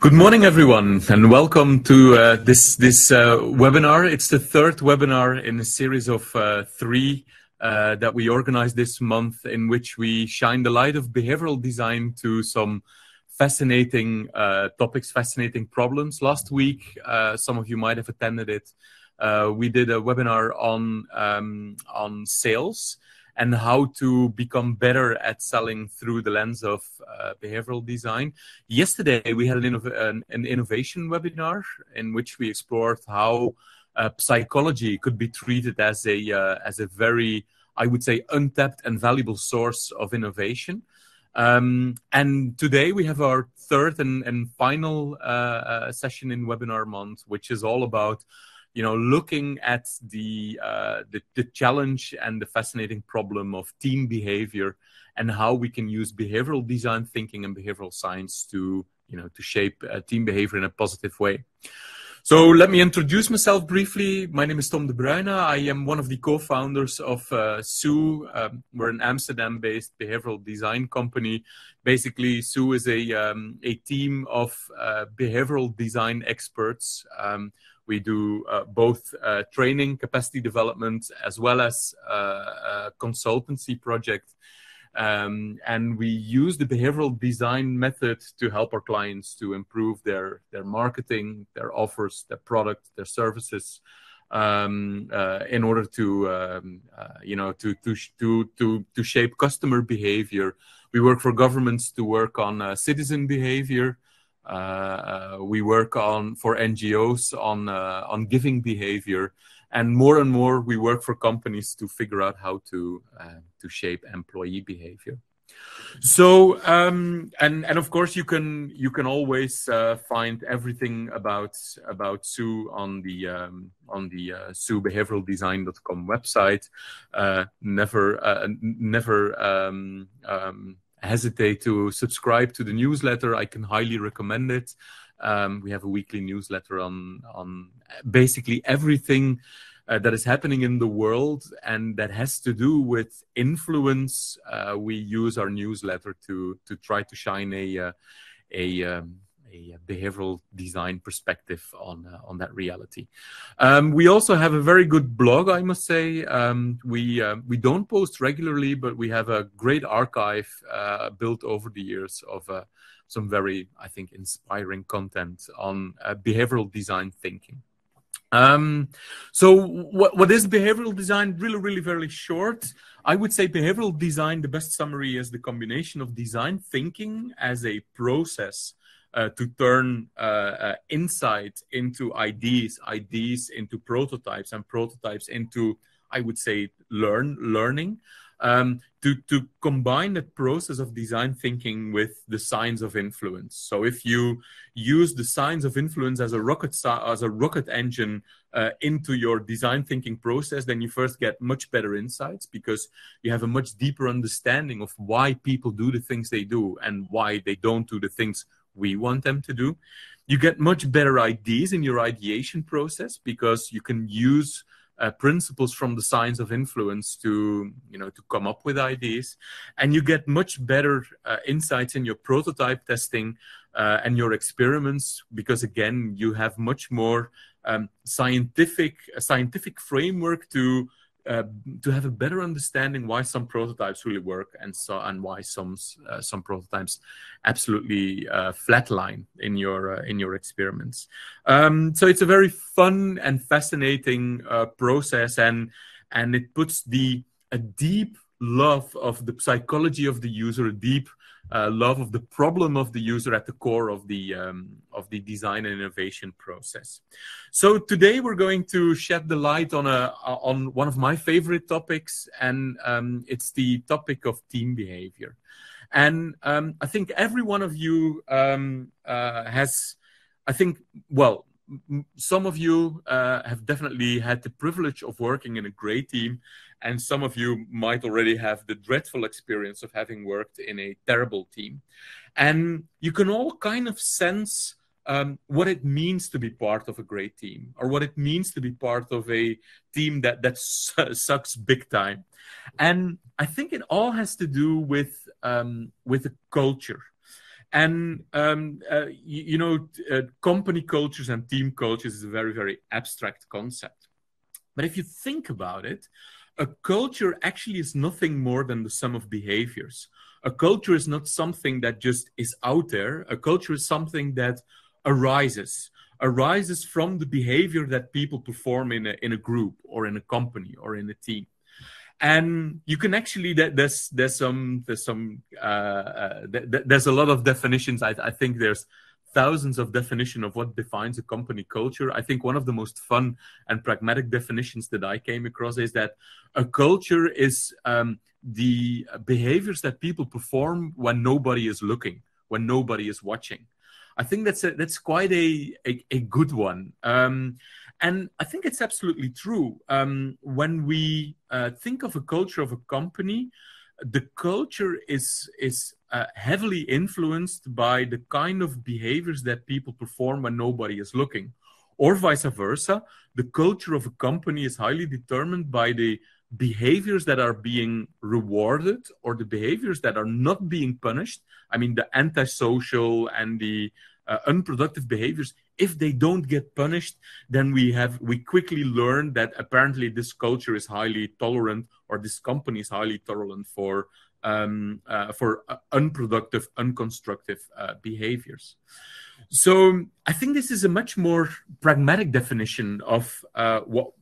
Good morning, everyone, and welcome to uh, this this uh, webinar. It's the third webinar in a series of uh, three uh, that we organized this month, in which we shine the light of behavioral design to some fascinating uh, topics, fascinating problems. Last week, uh, some of you might have attended it. we did a webinar on um, on sales and how to become better at selling through the lens of uh, behavioral design. Yesterday, we had an, innov- an, an, innovation webinar in which we explored how uh, psychology could be treated as a uh, as a very, I would say, untapped and valuable source of innovation. Um, and today we have our third and, and final uh, uh, session in webinar month, which is all about you know, looking at the, uh, the, the challenge and the fascinating problem of team behavior and how we can use behavioral design thinking and behavioral science to, you know, to shape uh, team behavior in a positive way. So let me introduce myself briefly. My name is Tom de Bruyne. I am one of the co-founders of uh, SUE. Um, we're an Amsterdam-based behavioral design company. Basically, SUE is a, um, a team of uh, behavioral design experts um, we do uh, both uh, training, capacity development, as well as uh, consultancy projects. Um, and we use the behavioral design method to help our clients to improve their their marketing, their offers, their product, their services, um, uh, in order to um, uh, you know to to to to to shape customer behavior. We work for governments to work on uh, citizen behavior. Uh, uh, we work on for NGOs on uh, on giving behavior, and more and more we work for companies to figure out how to to shape employee behavior. So um, and and of course you can you can always uh, find everything about about SUE on the um, on the uh, suebehavioraldesign.com website. Uh, never uh, never um, um hesitate to subscribe to the newsletter. I can highly recommend it. Um, we have a weekly newsletter on on basically everything uh, that is happening in the world and that has to do with influence. Uh, we use our newsletter to to try to shine a uh, a um, a behavioral design perspective on uh, on that reality. Um, we also have a very good blog, I must say. Um, we uh, we don't post regularly, but we have a great archive uh, built over the years of uh, some very, I think, inspiring content on uh, behavioral design thinking. Um, so what, what is behavioral design? Really, really very short. I would say behavioral design, the best summary is the combination of design thinking as a process uh, to turn uh, uh, insight into ideas, ideas into prototypes, and prototypes into, I would say, learn learning. Um, to to combine the process of design thinking with the science of influence. So if you use the science of influence as a rocket as a rocket engine uh, into your design thinking process, then you first get much better insights because you have a much deeper understanding of why people do the things they do and why they don't do the things we want them to do. You get much better ideas in your ideation process because you can use uh, principles from the science of influence to you know to come up with ideas and you get much better uh, insights in your prototype testing uh, and your experiments because again you have much more um, scientific scientific framework to uh, to have a better understanding why some prototypes really work and so and why some uh, some prototypes absolutely uh, flatline in your uh, in your experiments. Um, so it's a very fun and fascinating uh, process, and and it puts the a deep love of the psychology of the user, a deep uh, love of the problem of the user at the core of the um, of the design and innovation process. So today we're going to shed the light on a on one of my favorite topics, and um, it's the topic of team behavior. And um, I think every one of you um, uh, has, I think, well, some of you uh, have definitely had the privilege of working in a great team and some of you might already have the dreadful experience of having worked in a terrible team. And you can all kind of sense um, what it means to be part of a great team or what it means to be part of a team that that sucks big time and i think it all has to do with um, with the culture and um, uh, you, you, know uh, company cultures and team cultures is a very very abstract concept. But if you think about it a culture actually is nothing more than the sum of behaviors. A culture is not something that just is out there. A culture is something that arises arises from the behavior that people perform in a, in a group or in a company or in a team and you can actually there's there's some there's some uh, uh, there's a lot of definitions. I, I think there's thousands of definition of what defines a company culture. I think one of the most fun and pragmatic definitions that i came across is that a culture is um, the behaviors that people perform when nobody is looking when nobody is watching. I think that's a, that's quite a a, a good one, um, and I think it's absolutely true. Um, when we uh, think of a culture of a company, the culture is is uh, heavily influenced by the kind of behaviors that people perform when nobody is looking, or vice versa. The culture of a company is highly determined by the behaviors that are being rewarded or the behaviors that are not being punished. I mean, the antisocial and the uh, unproductive behaviors if they don't get punished then we have we quickly learn that apparently this culture is highly tolerant or this company is highly tolerant for um, uh, for uh, unproductive unconstructive uh, behaviors. So i think this is a much more pragmatic definition of uh, what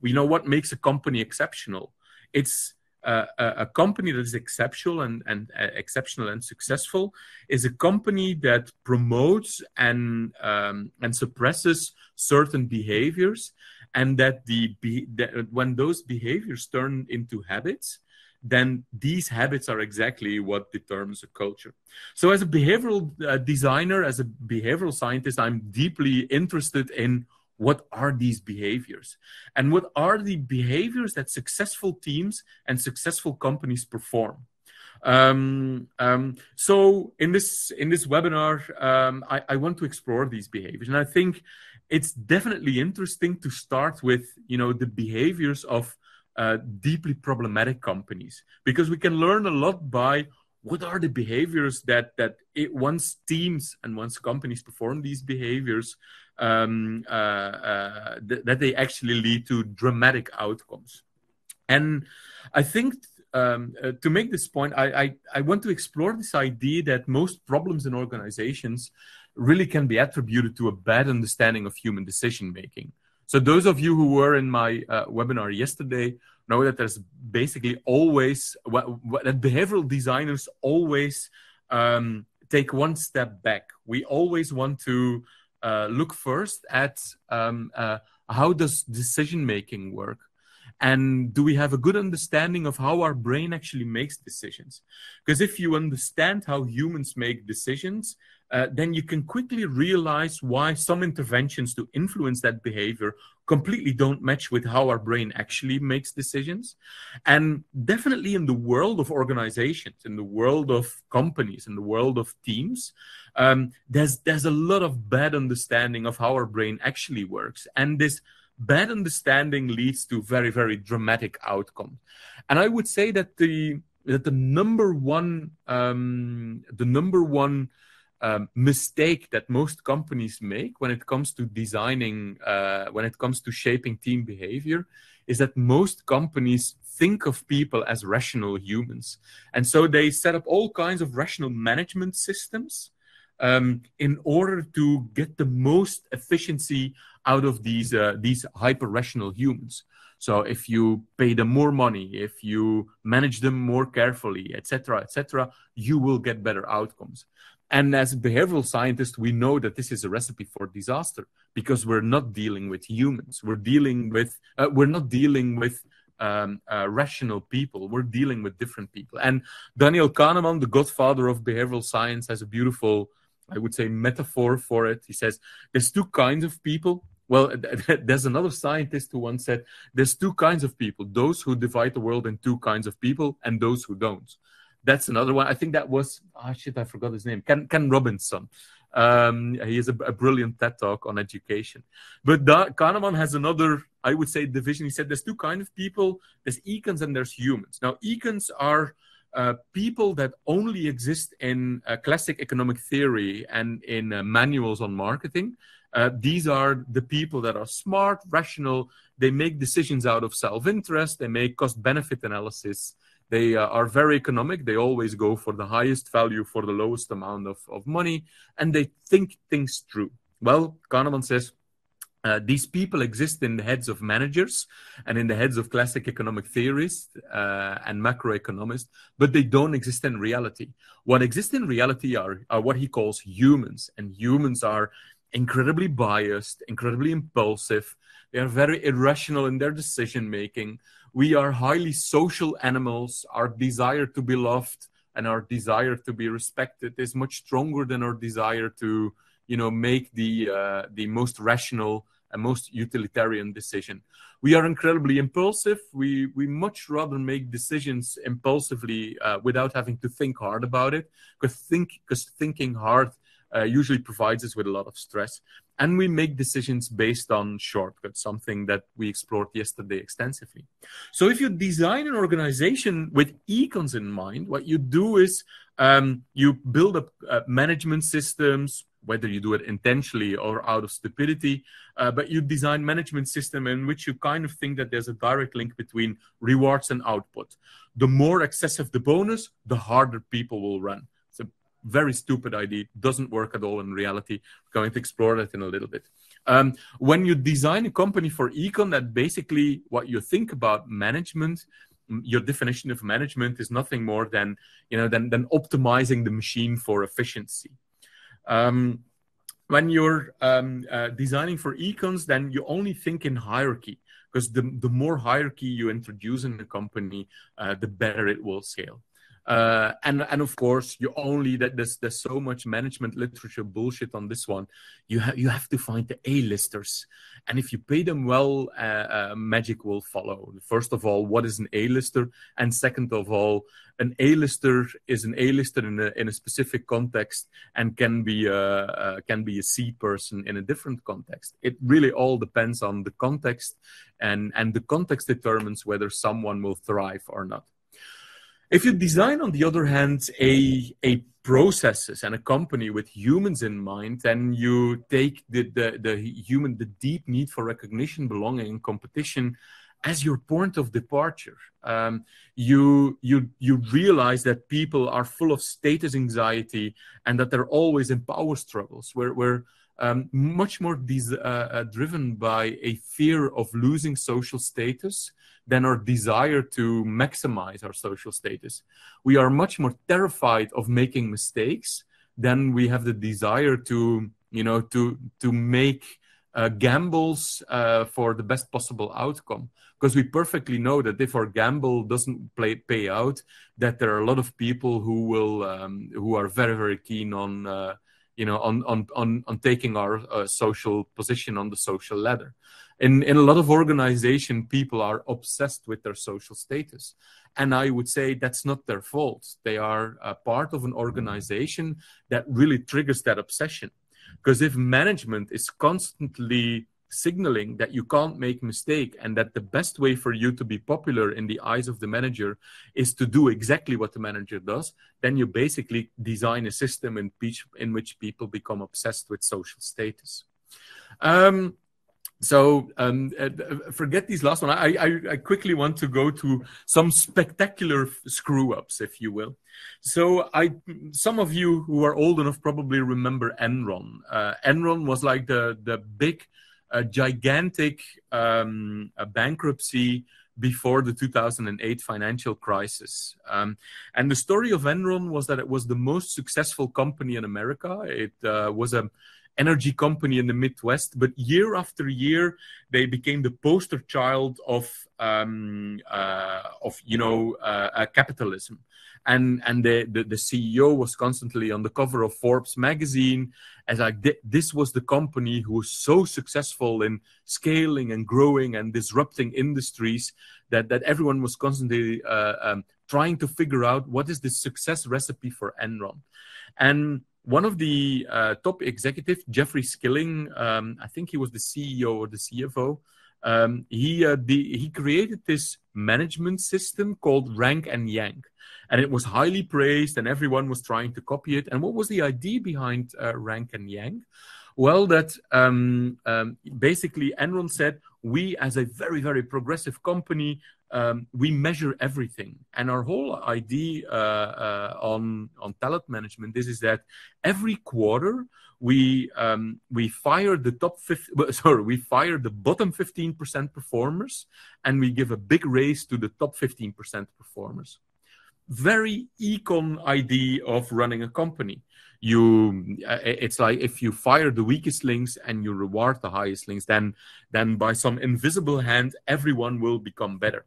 we know what makes a company exceptional. It's a, company that is exceptional and, and uh, exceptional and successful is a company that promotes and um, and suppresses certain behaviors, and that the be, that when those behaviors turn into habits, then these habits are exactly what determines a culture. So, as a behavioral uh, designer, as a behavioral scientist, I'm deeply interested in what are these behaviors? And what are the behaviors that successful teams and successful companies perform? Um, um, so in this in this webinar um, I, I, want to explore these behaviors. And i think it's definitely interesting to start with you know the behaviors of uh, deeply problematic companies. Because we can learn a lot by what are the behaviors that that it, once teams and once companies perform these behaviors um, uh, uh, th- that they actually lead to dramatic outcomes and i think um, uh, to make this point I, I, I want to explore this idea that most problems in organizations really can be attributed to a bad understanding of human decision making so those of you who were in my uh, webinar yesterday know that there's basically always that behavioral designers always um, take one step back. We always want to uh, look first at um, uh, how does decision making work? And do we have a good understanding of how our brain actually makes decisions? Because if you understand how humans make decisions uh, then you can quickly realize why some interventions to influence that behavior completely don't match with how our brain actually makes decisions. And definitely in the world of organizations, in the world of companies, in the world of teams, um, there's there's a lot of bad understanding of how our brain actually works, and this bad understanding leads to very very dramatic outcomes. And I would say that the that the number one um, the number one um, mistake that most companies make when it comes to designing, uh, when it comes to shaping team behavior, is that most companies think of people as rational humans. And so they set up all kinds of rational management systems um, in order to get the most efficiency out of these, uh, these hyper rational humans. So if you pay them more money, if you manage them more carefully, etc., etc., you will get better outcomes. And as behavioral scientists, we know that this is a recipe for disaster because we're not dealing with humans. We're dealing with uh, we're not dealing with um, uh, rational people. We're dealing with different people. And Daniel Kahneman, the godfather of behavioral science, has a beautiful, I would say, metaphor for it. He says there's two kinds of people. Well, there's another scientist who once said there's two kinds of people: those who divide the world in two kinds of people, and those who don't that's another one. I think that was oh shit, I forgot his name. Ken Ken Robinson. Um, he is a, a, brilliant TED talk on education. But Kahneman has another, I would say, division. He said there's two kind of people: there's econs and there's humans. Now, econs are uh, people that only exist in uh, classic economic theory and in uh, manuals on marketing. Uh, these are the people that are smart, rational. They make decisions out of self-interest. They make cost-benefit analysis. They uh, are very economic. They always go for the highest value for the lowest amount of, of money, and they think things through. Well, Kahneman says uh, these people exist in the heads of managers and in the heads of classic economic theorists uh, and macroeconomists, but they don't exist in reality. What exists in reality are, are what he calls humans, and humans are incredibly biased, incredibly impulsive. They are very irrational in their decision making we are highly social animals. Our desire to be loved and our desire to be respected is much stronger than our desire to, you know, make the uh, the most rational and most utilitarian decision. We are incredibly impulsive. We we much rather make decisions impulsively uh, without having to think hard about it. Because think because thinking hard uh, usually provides us with a lot of stress and we make decisions based on shortcuts, something that we explored yesterday extensively. So if you design an organization with econs in mind, what you do is um, you build up uh, management systems, whether you do it intentionally or out of stupidity, uh, but you design management system in which you kind of think that there's a direct link between rewards and output. The more excessive the bonus, the harder people will run very stupid idea, doesn't work at all in reality. We're going to explore that in a little bit. Um, when you design a company for econ, that basically what you think about management, your definition of management is nothing more than you know than, than optimizing the machine for efficiency. Um, when you're um, uh, designing for econs, then you only think in hierarchy because the, the more hierarchy you introduce in the company, uh, the better it will scale. Uh, and and of course, you only that there's there's so much management literature bullshit on this one. You have you have to find the A-listers, and if you pay them well, uh, uh, magic will follow. First of all, what is an A-lister? And second of all, an A-lister is an A-lister in a in a specific context and can be a uh, can be a C person in a different context. It really all depends on the context, and and the context determines whether someone will thrive or not. If you design, on the other hand, a, a processes and a company with humans in mind, then you take the, the, the human, the deep need for recognition, belonging, and competition as your point of departure. Um, you you you realize that people are full of status anxiety and that they're always in power struggles. Where um, much more uh, uh, driven by a fear of losing social status than our desire to maximize our social status. We are much more terrified of making mistakes than we have the desire to, you know, to to make uh, gambles uh, for the best possible outcome. Because we perfectly know that if our gamble doesn't play, pay out, that there are a lot of people who will um, who are very very keen on uh, you know, on on on, on taking our uh, social position on the social ladder. In in a lot of organization, people are obsessed with their social status, and I would say that's not their fault. They are a part of an organization that really triggers that obsession. Because if management is constantly signaling that you can't make mistake and that the best way for you to be popular in the eyes of the manager is to do exactly what the manager does then you basically design a system in, which, in which people become obsessed with social status um, so um, uh, forget these last one. I, I, I, quickly want to go to some spectacular screw ups, if you will. So I, some of you who are old enough probably remember Enron. Uh, Enron was like the the big a gigantic um, a bankruptcy before the 2008 financial crisis. Um, and the story of Enron was that it was the most successful company in America. It uh, was a energy company in the Midwest, but year after year, they became the poster child of um, uh, of you know uh, uh capitalism. And and the, the, the CEO was constantly on the cover of Forbes magazine as like this was the company who was so successful in scaling and growing and disrupting industries that that everyone was constantly uh, um, trying to figure out what is the success recipe for Enron, and one of the uh, top executives, Jeffrey Skilling, um, I think he was the CEO or the CFO. Um, he uh, the, he created this management system called Rank and Yank, and it was highly praised, and everyone was trying to copy it. And what was the idea behind uh, Rank and Yank? Well, that um, um, basically Enron said we, as a very very progressive company, um, we measure everything. And our whole idea uh, uh, on on talent management is, is that every quarter we um, we fire the top 50, sorry we fire the bottom 15% performers and we give a big raise to the top 15% performers. Very econ idea of running a company. You, uh, it's like if you fire the weakest links and you reward the highest links, then then by some invisible hand everyone will become better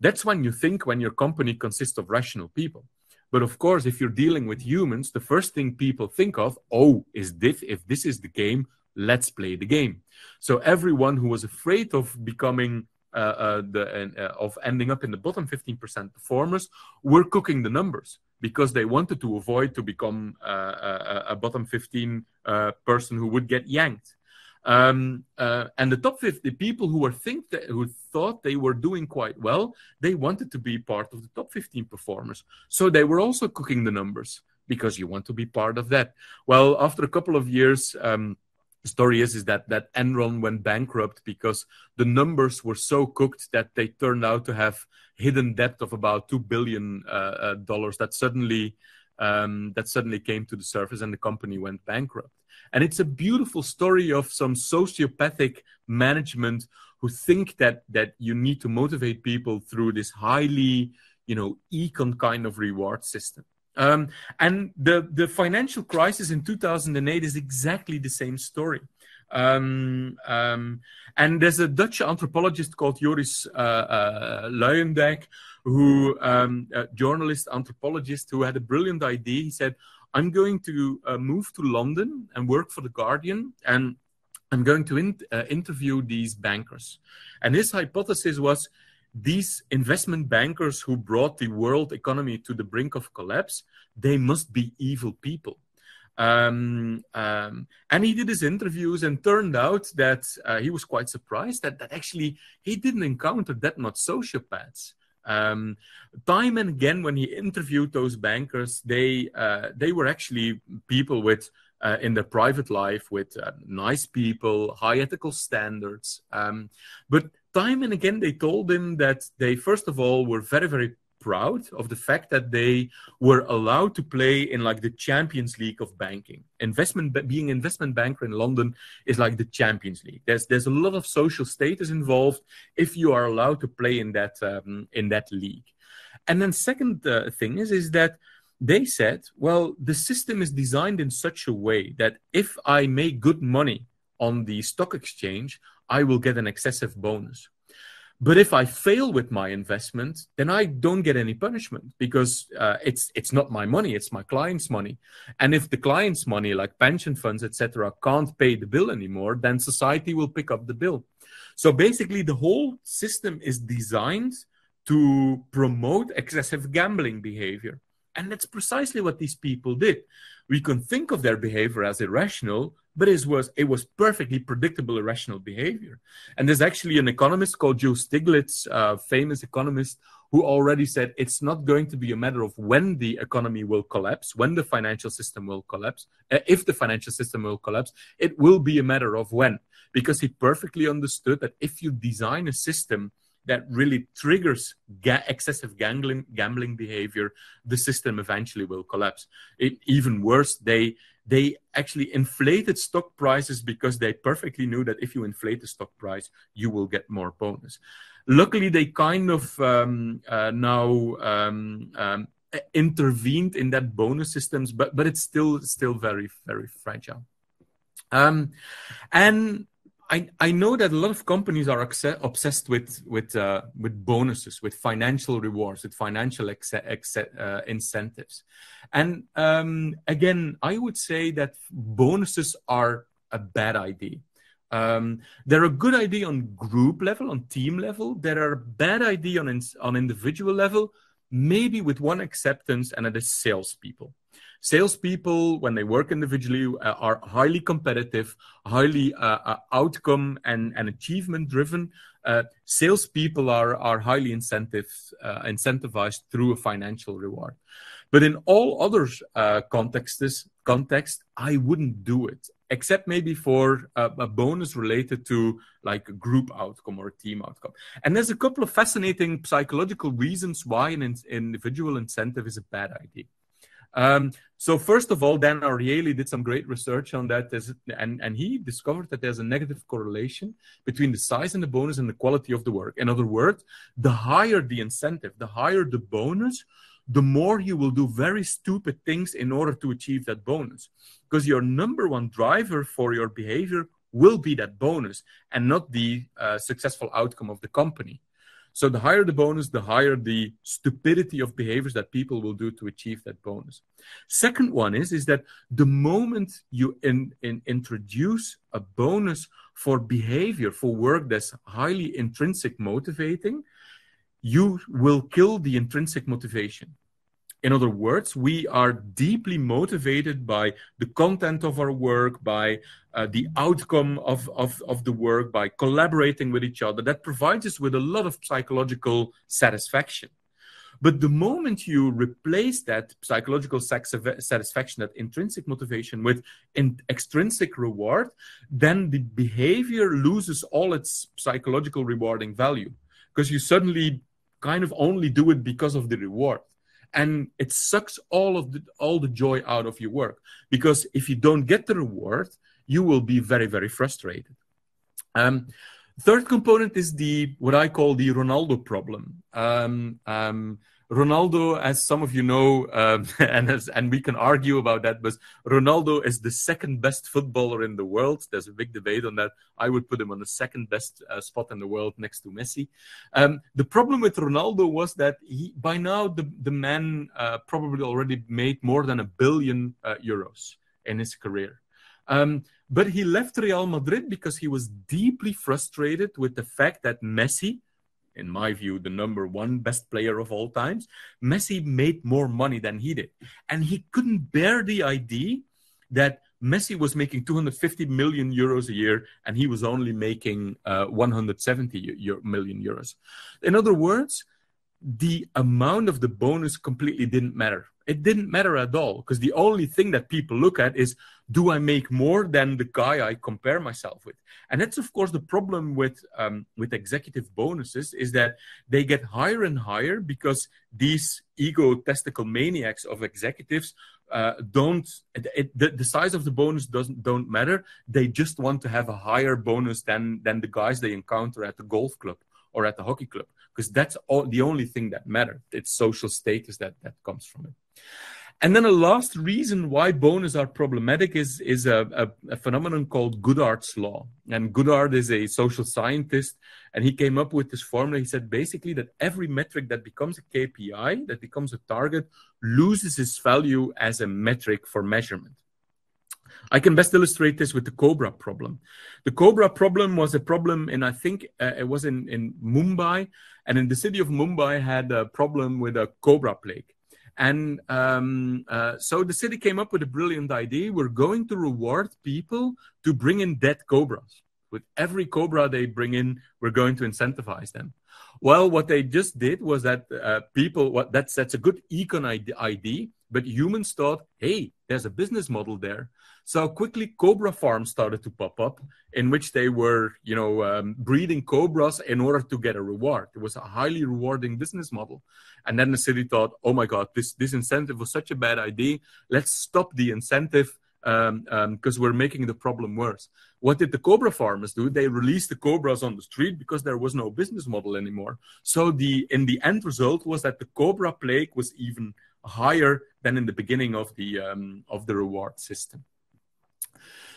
that's when you think when your company consists of rational people. But of course, if you're dealing with humans, the first thing people think of, oh, is this, if this is the game, let's play the game. So everyone who was afraid of becoming uh, uh, the uh, of ending up in the bottom 15% performers were cooking the numbers because they wanted to avoid to become uh, uh, a, bottom 15 uh, person who would get yanked. Um, uh, and the top 50 people who were think that, who thought they were doing quite well, they wanted to be part of the top 15 performers. So they were also cooking the numbers because you want to be part of that. Well, after a couple of years, um, the story is is that that Enron went bankrupt because the numbers were so cooked that they turned out to have hidden debt of about two billion uh, uh, dollars that suddenly um, that suddenly came to the surface and the company went bankrupt. And it's a beautiful story of some sociopathic management who think that that you need to motivate people through this highly, you know, econ kind of reward system. Um, and the the financial crisis in 2008 is exactly the same story. Um, um, and there's a Dutch anthropologist called Joris uh, uh, who um, a journalist, anthropologist, who had a brilliant idea. He said, I'm going to uh, move to London and work for The Guardian, and I'm going to in, uh, interview these bankers. And his hypothesis was these investment bankers who brought the world economy to the brink of collapse, they must be evil people. Um, um, and he did his interviews and turned out that uh, he was quite surprised that, that actually he didn't encounter that much sociopaths. Um, time and again, when he interviewed those bankers, they uh, they were actually people with uh, in their private life with uh, nice people, high ethical standards. Um, but time and again, they told him that they first of all were very very proud of the fact that they were allowed to play in like the Champions League of banking. Investment being investment banker in London is like the Champions League. There's there's a lot of social status involved if you are allowed to play in that um, in that league. And then second uh, thing is is that they said, well, the system is designed in such a way that if I make good money on the stock exchange, I will get an excessive bonus. But if I fail with my investment, then I don't get any punishment because uh, it's it's not my money; it's my client's money. And if the client's money, like pension funds, etc., can't pay the bill anymore, then society will pick up the bill. So basically, the whole system is designed to promote excessive gambling behavior, and that's precisely what these people did. We can think of their behavior as irrational, but it was it was perfectly predictable irrational behavior. And there's actually an economist called Joe Stiglitz, a famous economist, who already said it's not going to be a matter of when the economy will collapse, when the financial system will collapse, uh, if the financial system will collapse, it will be a matter of when, because he perfectly understood that if you design a system that really triggers ga- excessive gambling gambling behavior, the system eventually will collapse. It, even worse, they they actually inflated stock prices because they perfectly knew that if you inflate the stock price, you will get more bonus. Luckily, they kind of um, uh, now um, um, intervened in that bonus systems, but but it's still still very very fragile. Um, and I, I know that a lot of companies are obsessed with with uh, with bonuses, with financial rewards, with financial uh, incentives, and um, again, I would say that bonuses are a bad idea. Um, they're a good idea on group level, on team level. They're a bad idea on on individual level, maybe with one acceptance, and it is salespeople. Salespeople, when they work individually, uh, are highly competitive, highly uh, uh, outcome and, and achievement driven. Uh, salespeople are, are highly incentive, uh, incentivized through a financial reward. But in all other uh, contexts, context, I wouldn't do it, except maybe for a, a, bonus related to like a group outcome or a team outcome. And there's a couple of fascinating psychological reasons why an in- individual incentive is a bad idea. Um, so first of all, Dan Ariely did some great research on that, and, and he discovered that there's a negative correlation between the size and the bonus and the quality of the work. In other words, the higher the incentive, the higher the bonus, the more you will do very stupid things in order to achieve that bonus. Because your number one driver for your behavior will be that bonus and not the uh, successful outcome of the company. So the higher the bonus, the higher the stupidity of behaviors that people will do to achieve that bonus. Second one is, is that the moment you in, in introduce a bonus for behavior, for work that's highly intrinsic motivating, you will kill the intrinsic motivation. In other words, we are deeply motivated by the content of our work, by uh, the outcome of, of, of the work, by collaborating with each other. That provides us with a lot of psychological satisfaction. But the moment you replace that psychological satisfaction, that intrinsic motivation, with in extrinsic reward, then the behavior loses all its psychological rewarding value because you suddenly kind of only do it because of the reward and it sucks all of the all the joy out of your work. Because if you don't get the reward you will be very very frustrated. Um, third component is the what i call the ronaldo problem. Um, um, Ronaldo, as some of you know, um, and as, and we can argue about that, but Ronaldo is the second best footballer in the world. There's a big debate on that. I would put him on the second best uh, spot in the world next to Messi. Um, the problem with Ronaldo was that he, by now, the the man uh, probably already made more than a billion uh, euros in his career. Um, but he left Real Madrid because he was deeply frustrated with the fact that Messi, in my view, the number one best player of all times. Messi made more money than he did. And he couldn't bear the idea that Messi was making 250 million euros a year and he was only making uh, 170 million euros. In other words, the amount of the bonus completely didn't matter. It didn't matter at all because the only thing that people look at is do I make more than the guy I compare myself with? And that's of course the problem with um, with executive bonuses is that they get higher and higher because these ego testicle maniacs of executives uh, don't it, the, the size of the bonus doesn't don't matter. They just want to have a higher bonus than than the guys they encounter at the golf club or at the hockey club because that's all, the only thing that matters. It's social status that that comes from it. And then a last reason why bonus are problematic is, is a, a, a, phenomenon called Goodhart's law. And Goodhart is a social scientist, and he came up with this formula. He said basically that every metric that becomes a KPI, that becomes a target, loses its value as a metric for measurement. I can best illustrate this with the cobra problem. The cobra problem was a problem in, I think uh, it was in, in Mumbai, and in the city of Mumbai had a problem with a cobra plague. And um, uh, so the city came up with a brilliant idea. We're going to reward people to bring in dead cobras. With every cobra they bring in, we're going to incentivize them. Well, what they just did was that uh, people, what that's that's a good econ idea, but humans thought, hey, there's a business model there. So quickly, cobra farms started to pop up, in which they were, you know, um, breeding cobras in order to get a reward. It was a highly rewarding business model. And then the city thought, oh my God, this this incentive was such a bad idea. Let's stop the incentive um, um, we're making the problem worse. What did the cobra farmers do? They released the cobras on the street because there was no business model anymore. So the in the end result was that the cobra plague was even higher than in the beginning of the um, of the reward system.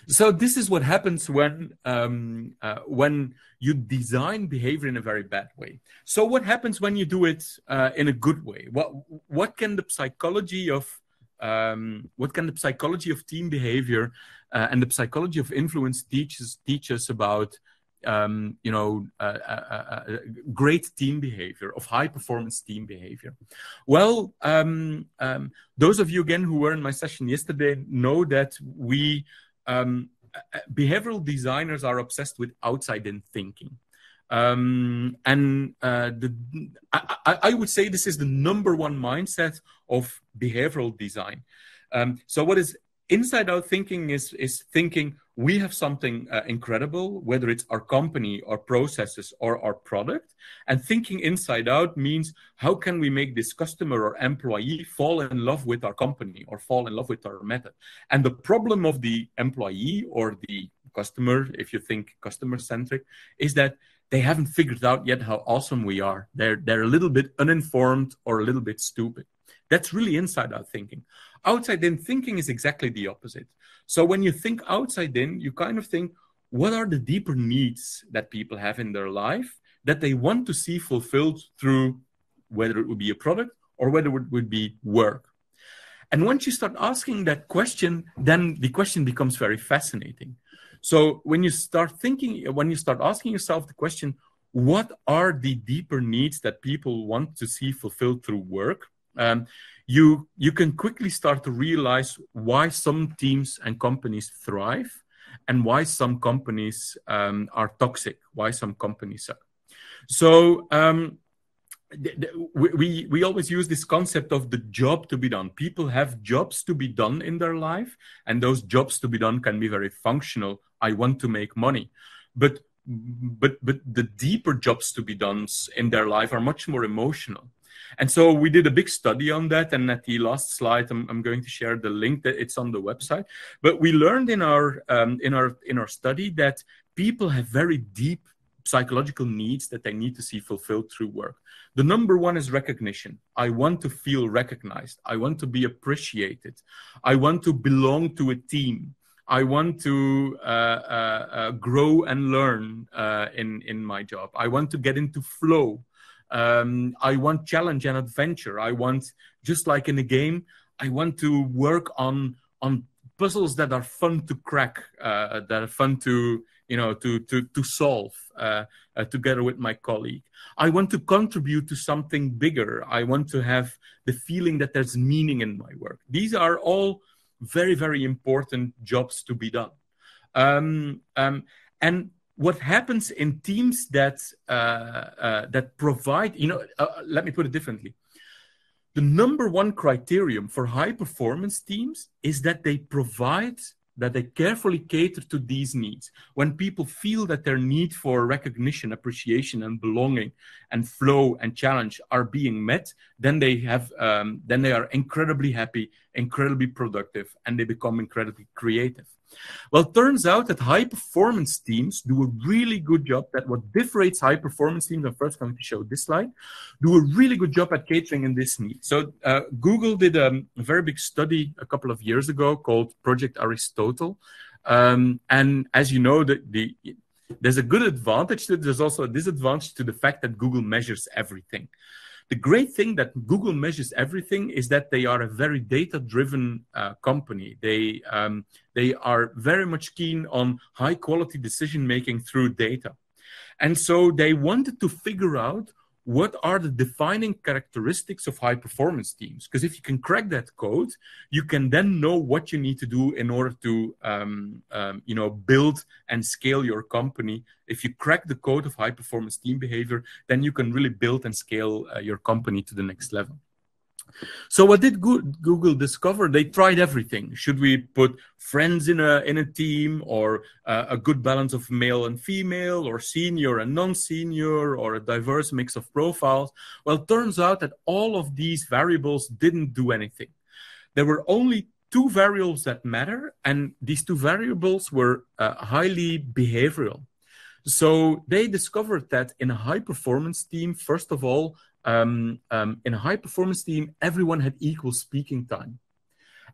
So this is what happens when um, uh, when you design behavior in a very bad way. So what happens when you do it uh, in a good way? What what can the psychology of um, what can the psychology of team behavior uh, and the psychology of influence teach us, teach us about um, you know, uh, uh, uh, great team behavior, of high performance team behavior? Well, um, um, those of you again who were in my session yesterday know that we um, behavioral designers are obsessed with outside in thinking. Um, and uh, the, I, I, would say this is the number one mindset of behavioral design. Um, so, what is inside out thinking is is thinking we have something uh, incredible, whether it's our company, our processes, or our product. And thinking inside out means how can we make this customer or employee fall in love with our company or fall in love with our method? And the problem of the employee or the customer, if you think customer centric, is that they haven't figured out yet how awesome we are. They're, they're a little bit uninformed or a little bit stupid. That's really inside out thinking. Outside in thinking is exactly the opposite. So when you think outside in, you kind of think, what are the deeper needs that people have in their life that they want to see fulfilled through whether it would be a product or whether it would be work? And once you start asking that question, then the question becomes very fascinating. So when you start thinking, when you start asking yourself the question, what are the deeper needs that people want to see fulfilled through work? Um, you you can quickly start to realize why some teams and companies thrive and why some companies um, are toxic why some companies are so um, we, we always use this concept of the job to be done people have jobs to be done in their life and those jobs to be done can be very functional i want to make money but but but the deeper jobs to be done in their life are much more emotional and so we did a big study on that. And at the last slide, I'm, I'm going to share the link that it's on the website. But we learned in our um, in our in our study that people have very deep psychological needs that they need to see fulfilled through work. The number one is recognition. I want to feel recognized. I want to be appreciated. I want to belong to a team. I want to uh, uh, uh, grow and learn uh, in in my job. I want to get into flow. Um, I want challenge and adventure. I want, just like in a game, I want to work on on puzzles that are fun to crack, uh, that are fun to you know to to to solve uh, uh, together with my colleague. I want to contribute to something bigger. I want to have the feeling that there's meaning in my work. These are all very very important jobs to be done. Um, um, and what happens in teams that uh, uh, that provide you know uh, let me put it differently the number one criterion for high performance teams is that they provide that they carefully cater to these needs. When people feel that their need for recognition appreciation and belonging and flow and challenge are being met then they have um, then they are incredibly happy incredibly productive and they become incredibly creative well, it turns out that high performance teams do a really good job. That what differentiates high performance teams, I'm first going to show this slide, do a really good job at catering in this need. So, uh, Google did a very big study a couple of years ago called Project Aristotle. Um, and as you know, the, the there's a good advantage to it. There's also a disadvantage to the fact that Google measures everything. The great thing that Google measures everything is that they are a very data-driven uh, company. They um, they are very much keen on high-quality decision making through data, and so they wanted to figure out what are the defining characteristics of high performance teams? Because if you can crack that code you can then know what you need to do in order to um, um, you know build and scale your company. If you crack the code of high performance team behavior then you can really build and scale uh, your company to the next level so what did Google discover? They tried everything. Should we put friends in a in a team, or uh, a good balance of male and female, or senior and non-senior, or a diverse mix of profiles? Well, turns out that all of these variables didn't do anything. There were only two variables that matter, and these two variables were uh, highly behavioral. So they discovered that in a high performance team, first of all, um, um, in a high performance team, everyone had equal speaking time.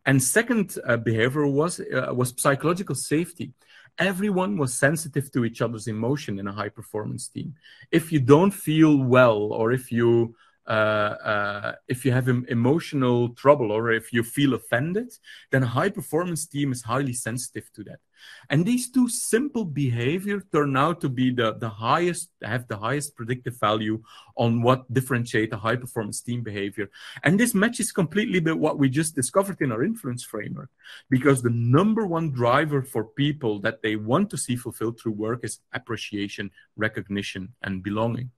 And second uh, behavior was uh, was psychological safety. Everyone was sensitive to each other's emotion in a high performance team. If you don't feel well, or if you uh, uh, if you have emotional trouble or if you feel offended, then a high performance team is highly sensitive to that. And these two simple behavior turn out to be the, the highest, have the highest predictive value on what differentiate a high performance team behavior. And this matches completely with what we just discovered in our influence framework, because the number one driver for people that they want to see fulfilled through work is appreciation, recognition, and belonging.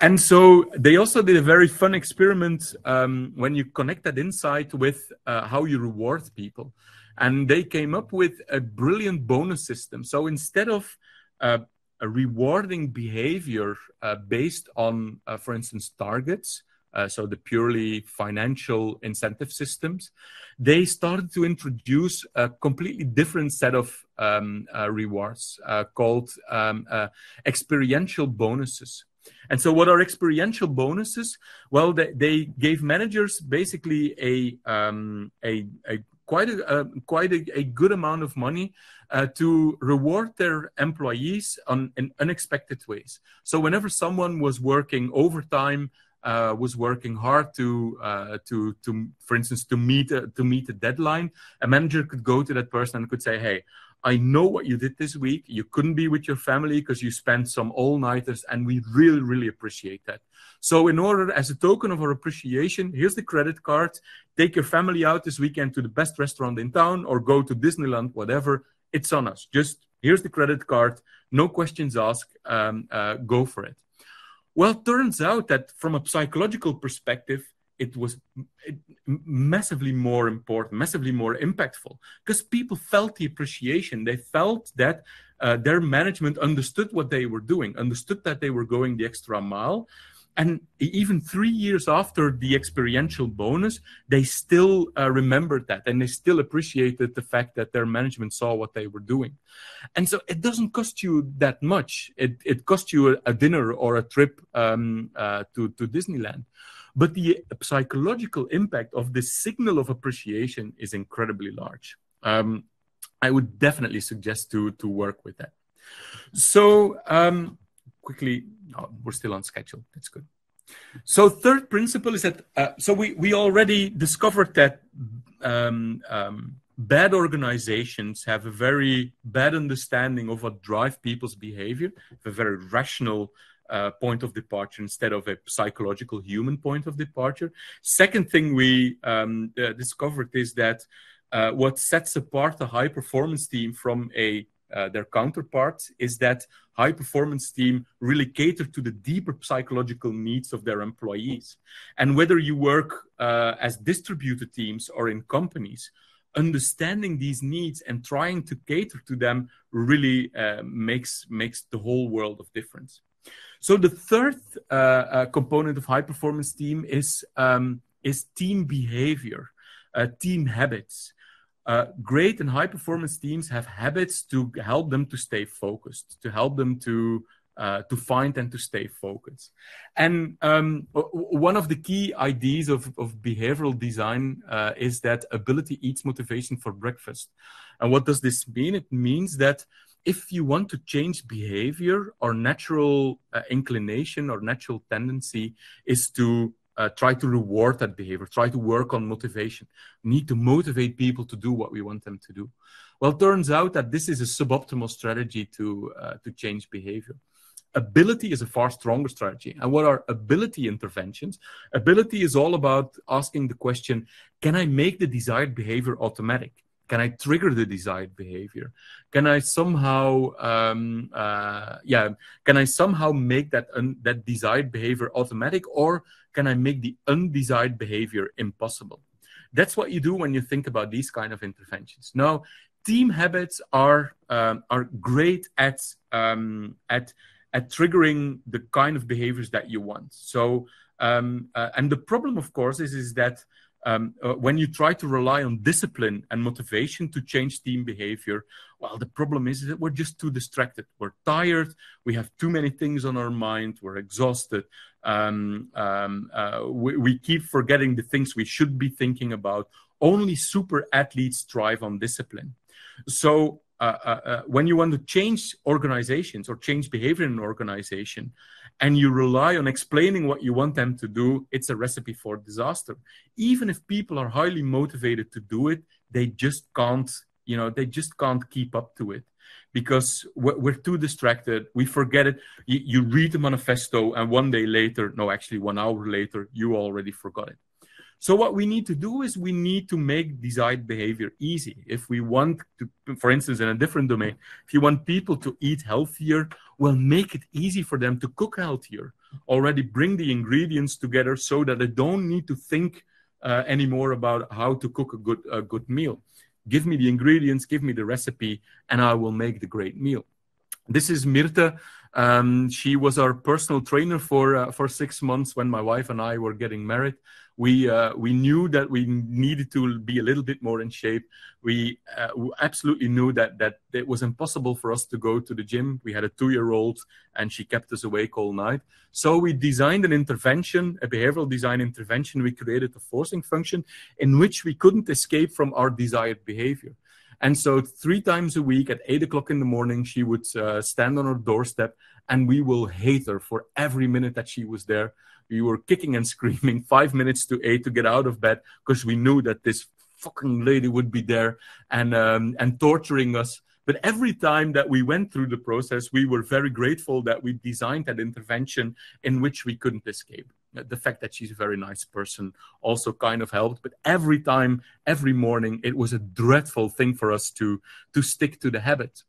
And so they also did a very fun experiment um, when you connect that insight with uh, how you reward people. And they came up with a brilliant bonus system. So instead of uh, a rewarding behavior uh, based on, uh, for instance, targets, uh, so the purely financial incentive systems, they started to introduce a completely different set of um, uh, rewards called um, experiential bonuses. And so, what are experiential bonuses? Well, they, they gave managers basically a um, a, a quite a, quite a, a, good amount of money uh, to reward their employees on in unexpected ways. So whenever someone was working overtime, uh, was working hard to uh, to to for instance to meet a, to meet a deadline, a manager could go to that person and could say, "Hey, I know what you did this week. You couldn't be with your family because you spent some all nighters, and we really, really appreciate that. So, in order, as a token of our appreciation, here's the credit card. Take your family out this weekend to the best restaurant in town or go to Disneyland, whatever. It's on us. Just here's the credit card. No questions asked. Um, uh, go for it. Well, turns out that from a psychological perspective, it was massively more important, massively more impactful, because people felt the appreciation. They felt that uh, their management understood what they were doing, understood that they were going the extra mile. And even three years after the experiential bonus, they still uh, remembered that and they still appreciated the fact that their management saw what they were doing. And so it doesn't cost you that much. It, it costs you a, a dinner or a trip um, uh, to, to Disneyland. But the psychological impact of this signal of appreciation is incredibly large. Um, I would definitely suggest to to work with that. So um, quickly, oh, we're still on schedule. That's good. So third principle is that uh, so we we already discovered that um, um, bad organizations have a very bad understanding of what drive people's behavior, a very rational uh, point of departure instead of a psychological human point of departure. Second thing we um, uh, discovered is that uh, what sets apart a high performance team from a uh, their counterparts is that high performance team really cater to the deeper psychological needs of their employees. And whether you work uh, as distributed teams or in companies, understanding these needs and trying to cater to them really makes makes the whole world of difference. So the third uh, uh, component of high performance team is um, is team behavior, uh, team habits. Uh, great and high performance teams have habits to help them to stay focused, to help them to uh, to find and to stay focused. And um, one of the key ideas of, of behavioral design uh, is that ability eats motivation for breakfast. And what does this mean? It means that if you want to change behavior, our natural uh, inclination or natural tendency is to uh, try to reward that behavior, try to work on motivation. We need to motivate people to do what we want them to do. Well, it turns out that this is a suboptimal strategy to uh, to change behavior. Ability is a far stronger strategy. And what are ability interventions? Ability is all about asking the question: Can I make the desired behavior automatic? Can i trigger the desired behavior? Can i somehow um, uh, yeah can i somehow make that un- that desired behavior automatic or can i make the undesired behavior impossible? That's what you do when you think about these kind of interventions. Now team habits are um, are great at um, at at triggering the kind of behaviors that you want. So um, uh, and the problem of course is is that um, uh, when you try to rely on discipline and motivation to change team behavior, well, the problem is that we're just too distracted. We're tired. We have too many things on our mind. We're exhausted. Um, um, uh, we, we, keep forgetting the things we should be thinking about. Only super athletes thrive on discipline. So Uh, uh, uh, when you want to change organizations or change behavior in an organization, and you rely on explaining what you want them to do, it's a recipe for disaster. Even if people are highly motivated to do it, they just can't, you know, they just can't keep up to it because we're, we're too distracted. We forget it. You, you read the manifesto, and one day later, no, actually, one hour later, you already forgot it. So what we need to do is we need to make desired behavior easy. If we want to, for instance, in a different domain, if you want people to eat healthier, well, make it easy for them to cook healthier. Already bring the ingredients together so that they don't need to think uh, anymore about how to cook a good a good meal. Give me the ingredients, give me the recipe, and I will make the great meal. This is Mirte. Um, she was our personal trainer for uh, for six months when my wife and I were getting married we uh, we knew that we needed to be a little bit more in shape. We, uh, absolutely knew that that it was impossible for us to go to the gym. We had a two-year-old, and she kept us awake all night. So we designed an intervention, a behavioral design intervention. We created a forcing function in which we couldn't escape from our desired behavior. And so three times a week at eight o'clock in the morning, she would uh, stand on our doorstep, and we will hate her for every minute that she was there we were kicking and screaming five minutes to eight to get out of bed because we knew that this fucking lady would be there and um, and torturing us. But every time that we went through the process, we were very grateful that we designed that intervention in which we couldn't escape. The fact that she's a very nice person also kind of helped. But every time, every morning, it was a dreadful thing for us to to stick to the habit.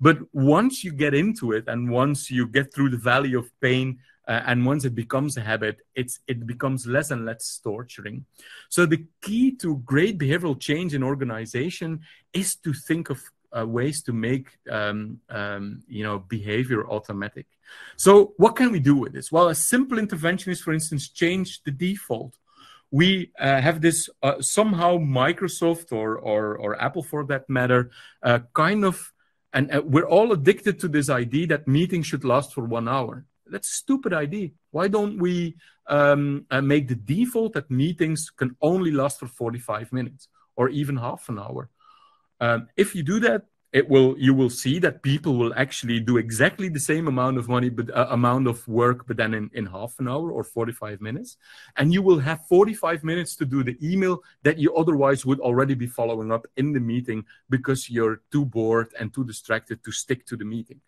But once you get into it, and once you get through the valley of pain, uh, and once it becomes a habit, it's, it becomes less and less torturing. So the key to great behavioral change in organization is to think of uh, ways to make um, um, you know behavior automatic. So what can we do with this? Well, a simple intervention is, for instance, change the default. We uh, have this uh, somehow Microsoft or, or, or Apple, for that matter, uh, kind of, and uh, we're all addicted to this idea that meetings should last for one hour. That's a stupid idea. Why don't we um, uh, make the default that meetings can only last for 45 minutes or even half an hour? Um, if you do that, it will you will see that people will actually do exactly the same amount of money but uh, amount of work but then in, in half an hour or 45 minutes. And you will have 45 minutes to do the email that you otherwise would already be following up in the meeting because you're too bored and too distracted to stick to the meeting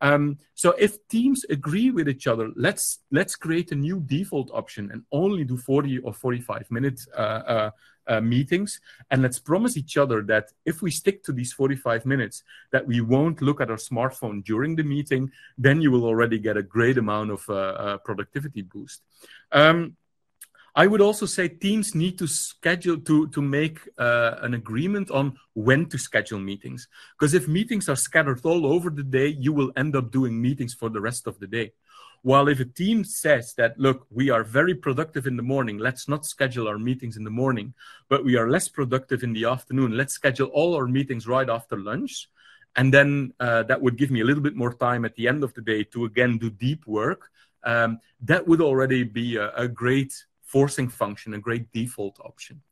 um, so if teams agree with each other, let's let's create a new default option and only do 40 or 45 minute uh, uh, uh, meetings, and let's promise each other that if we stick to these 45 minutes, that we won't look at our smartphone during the meeting. Then you will already get a great amount of uh, uh, productivity boost. Um, I would also say teams need to schedule to to make uh, an agreement on when to schedule meetings. Because if meetings are scattered all over the day, you will end up doing meetings for the rest of the day. While if a team says that, look, we are very productive in the morning, let's not schedule our meetings in the morning, but we are less productive in the afternoon, let's schedule all our meetings right after lunch. And then uh, that would give me a little bit more time at the end of the day to again do deep work. Um, that would already be a, a great forcing function, a great default option.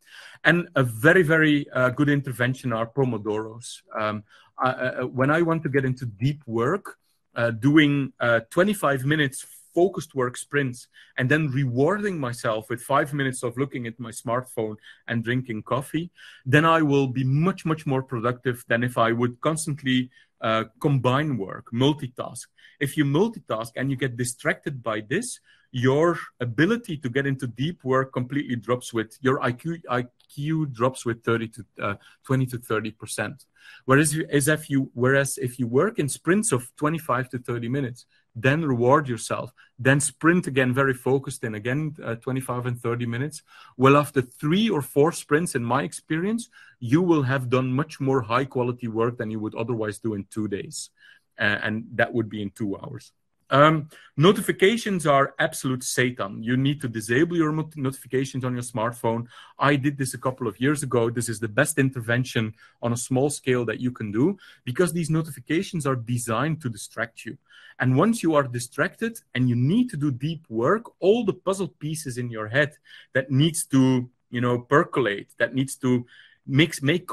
And a very, very uh, good intervention are Pomodoros. Um, I, uh, when I want to get into deep work, uh, doing uh, 25 minutes focused work sprints and then rewarding myself with five minutes of looking at my smartphone and drinking coffee, then I will be much, much more productive than if I would constantly uh, combine work, multitask. If you multitask and you get distracted by this, your ability to get into deep work completely drops with your IQ IQ drops with 30 to uh, 20 to 30 percent. Whereas as if you whereas if you work in sprints of 25 to 30 minutes, then reward yourself, then sprint again very focused in again uh, 25 and 30 minutes. Well, after three or four sprints, in my experience, you will have done much more high quality work than you would otherwise do in two days, uh, and that would be in two hours. Um, notifications are absolute Satan. You need to disable your notifications on your smartphone. I did this a couple of years ago. This is the best intervention on a small scale that you can do because these notifications are designed to distract you. And once you are distracted and you need to do deep work, all the puzzle pieces in your head that needs to, you know, percolate, that needs to makes make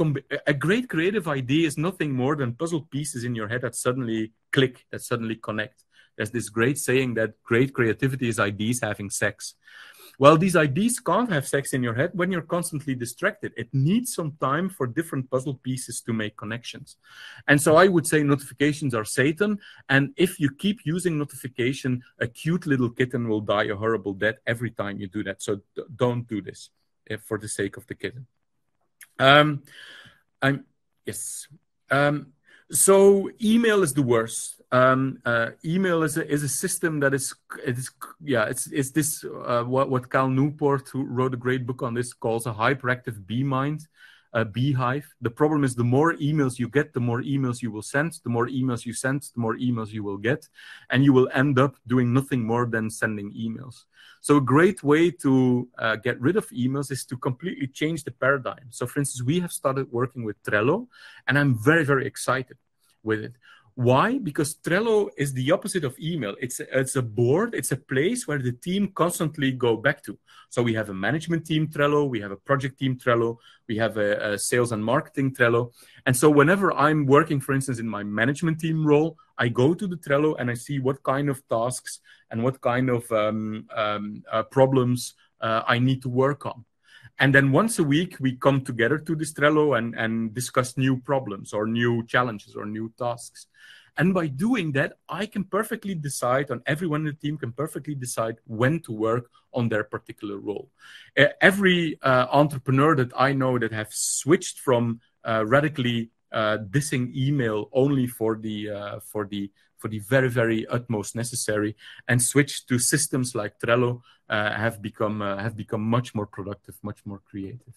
a great creative idea is nothing more than puzzle pieces in your head that suddenly click, that suddenly connect. There's this great saying that great creativity is ideas having sex. Well, these ideas can't have sex in your head when you're constantly distracted. It needs some time for different puzzle pieces to make connections. And so I would say notifications are Satan. And if you keep using notification, a cute little kitten will die a horrible death every time you do that. So don't do this eh, for the sake of the kitten. Um, I'm yes. Um, so email is the worst. Um, uh, email is a, is a system that is it is yeah it's it's this uh, what what Cal Newport who wrote a great book on this calls a hyperactive bee mind, a beehive. The problem is the more emails you get, the more emails you will send. The more emails you send, the more emails you will get, and you will end up doing nothing more than sending emails. So a great way to uh, get rid of emails is to completely change the paradigm. So for instance, we have started working with Trello and I'm very, very excited with it. Why? Because Trello is the opposite of email. It's a, it's a board, it's a place where the team constantly go back to. So we have a management team Trello, we have a project team Trello, we have a, a sales and marketing Trello. And so whenever I'm working, for instance, in my management team role, I go to the Trello and I see what kind of tasks and what kind of um, um, uh, problems uh, I need to work on. And then once a week, we come together to this Trello and, and discuss new problems or new challenges or new tasks. And by doing that, I can perfectly decide, and everyone in the team can perfectly decide when to work on their particular role. Every uh, entrepreneur that I know that have switched from uh, radically uh, dissing email only for the uh, for the for the very very utmost necessary and switch to systems like Trello uh, have become have become much more productive, much more creative.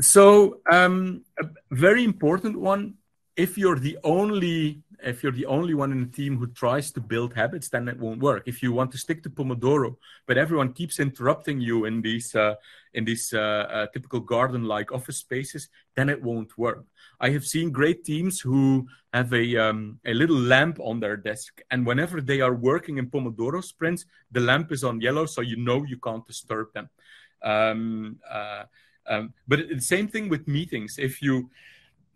So um, a very important one if you're the only if you're the only one in the team who tries to build habits, then it won't work. If you want to stick to Pomodoro, but everyone keeps interrupting you in these uh, in these uh, uh, typical garden-like office spaces, then it won't work. I have seen great teams who have a um, a little lamp on their desk, and whenever they are working in Pomodoro sprints, the lamp is on yellow, so you know you can't disturb them. Um, uh, um, but the same thing with meetings. If you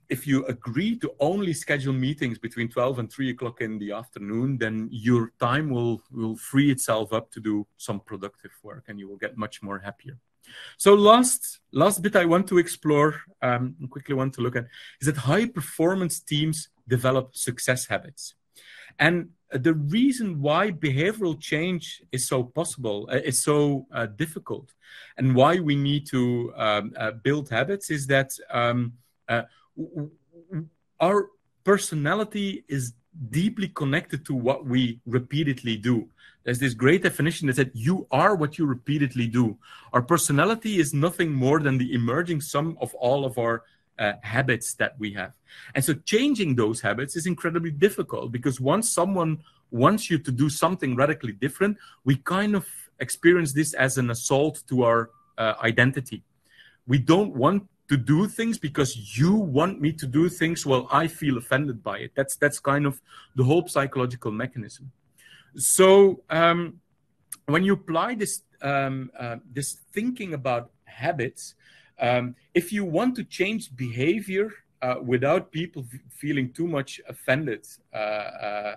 if you agree to only schedule meetings between 12 and 3 o'clock in the afternoon, then your time will, will free itself up to do some productive work and you will get much more happier. So last, last bit I want to explore, um, quickly want to look at, is that high performance teams develop success habits. And the reason why behavioral change is so possible, uh, is so uh, difficult, and why we need to um, uh, build habits is that um, uh, our personality is deeply connected to what we repeatedly do. There's this great definition that said, You are what you repeatedly do. Our personality is nothing more than the emerging sum of all of our uh, habits that we have. And so changing those habits is incredibly difficult because once someone wants you to do something radically different, we kind of experience this as an assault to our uh, identity. We don't want to do things because you want me to do things well i feel offended by it. That's that's kind of the whole psychological mechanism. So um, when you apply this um, uh, this thinking about habits um, if you want to change behavior uh, without people feeling too much offended uh, uh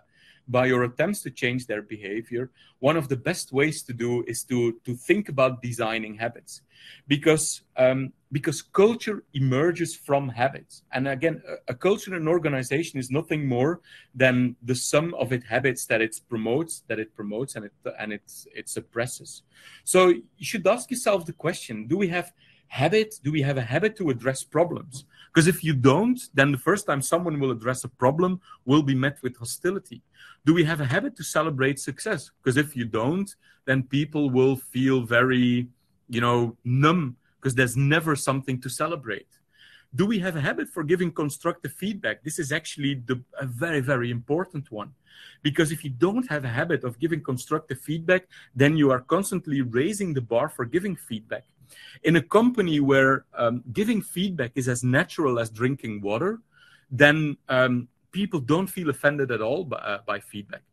by your attempts to change their behavior, one of the best ways to do is to, to think about designing habits. Because, um, because culture emerges from habits. And again, a, a culture and organization is nothing more than the sum of its habits that it promotes, that it promotes and it, and it, it suppresses. So you should ask yourself the question, do we have habit? Do we have a habit to address problems? Because if you don't, then the first time someone will address a problem will be met with hostility. Do we have a habit to celebrate success? Because if you don't, then people will feel very, you know, numb because there's never something to celebrate. Do we have a habit for giving constructive feedback? This is actually the, a very, very important one. Because if you don't have a habit of giving constructive feedback, then you are constantly raising the bar for giving feedback. In a company where um, giving feedback is as natural as drinking water, then um, people don't feel offended at all by, uh, by feedback.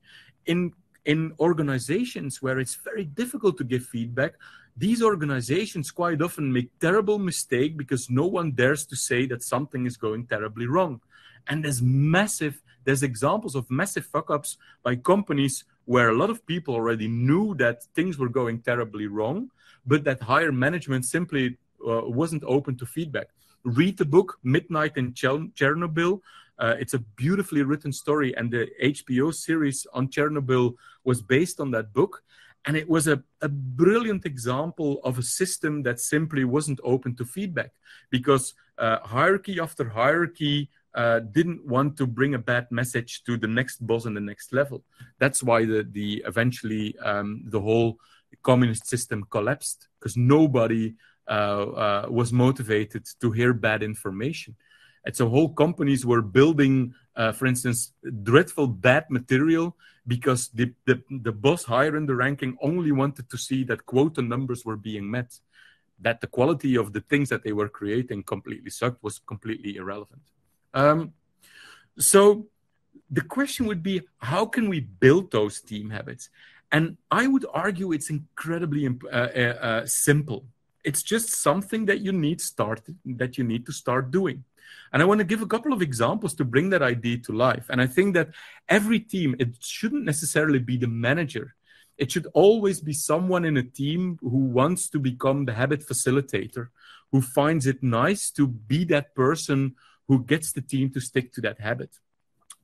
In in organizations where it's very difficult to give feedback, these organizations quite often make terrible mistake because no one dares to say that something is going terribly wrong. And there's massive, there's examples of massive fuck ups by companies where a lot of people already knew that things were going terribly wrong, but that higher management simply uh, wasn't open to feedback. Read the book Midnight in Chernobyl uh, it's a beautifully written story, and the HBO series on Chernobyl was based on that book. And it was a, a brilliant example of a system that simply wasn't open to feedback because uh, hierarchy after hierarchy uh, didn't want to bring a bad message to the next boss and the next level. That's why the, the eventually um, the whole communist system collapsed because nobody uh, uh, was motivated to hear bad information. And so whole companies were building, uh, for instance, dreadful bad material because the, the, the boss higher in the ranking only wanted to see that quota numbers were being met. That the quality of the things that they were creating completely sucked was completely irrelevant. Um, so the question would be how can we build those team habits? And I would argue it's incredibly uh, uh, uh, simple. It's just something that you need started that you need to start doing. And I want to give a couple of examples to bring that idea to life. And I think that every team, it shouldn't necessarily be the manager. It should always be someone in a team who wants to become the habit facilitator, who finds it nice to be that person who gets the team to stick to that habit.